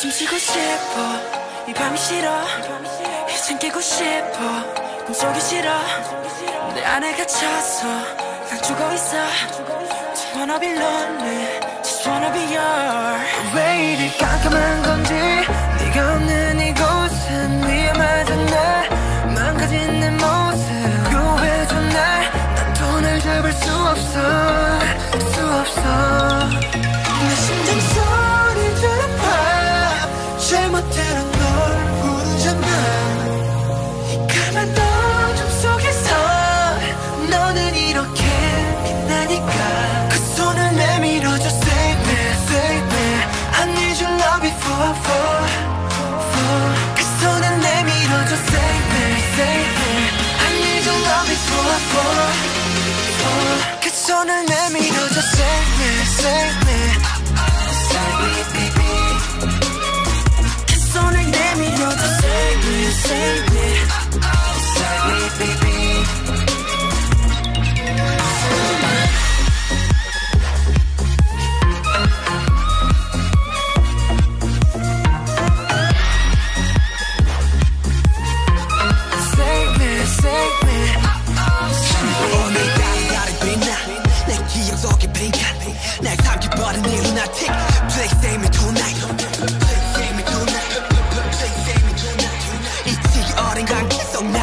숨 쉬고 싶어. 이 밤이 싫어. 이젠 깨고 싶어. 꿈속이 싫어. 내 안에 갇혀서 난 죽어 있어. Just wanna be lonely. Just wanna be yours. 왜 이리 깜깜한 건 까만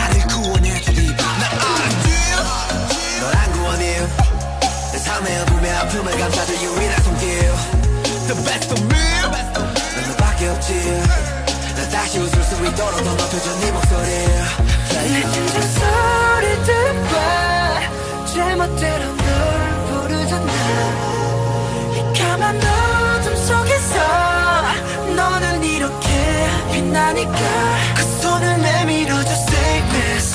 나를 구원해주리. 나 알아줘 널안 구원해 내 삶의 어둠의 아픔을 감싸줄 유일한 손길. The best of me. 넌 너밖에 없지. 나 다시 웃을 수 있도록 더 높여줘 네 목소리. 내 심장 소리 들어봐 제멋대로 널 부르잖아. 이 까만 어둠 속에서 너는 이렇게 빛나니까 Save me,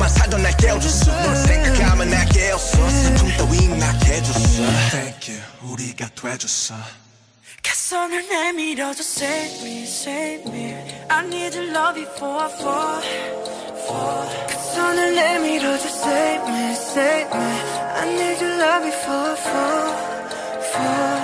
꿈속에만 살던 날 깨워줬어 널 생각하면 날 깨웠어 슬픔 따위 나게 해줬어 Thank you 우리가 돼줬어 그 손을 내밀어줘 Save me, save me I need your love before I fall, fall 그 손을 내밀어줘 Save me, save me I need your love before I fall, fall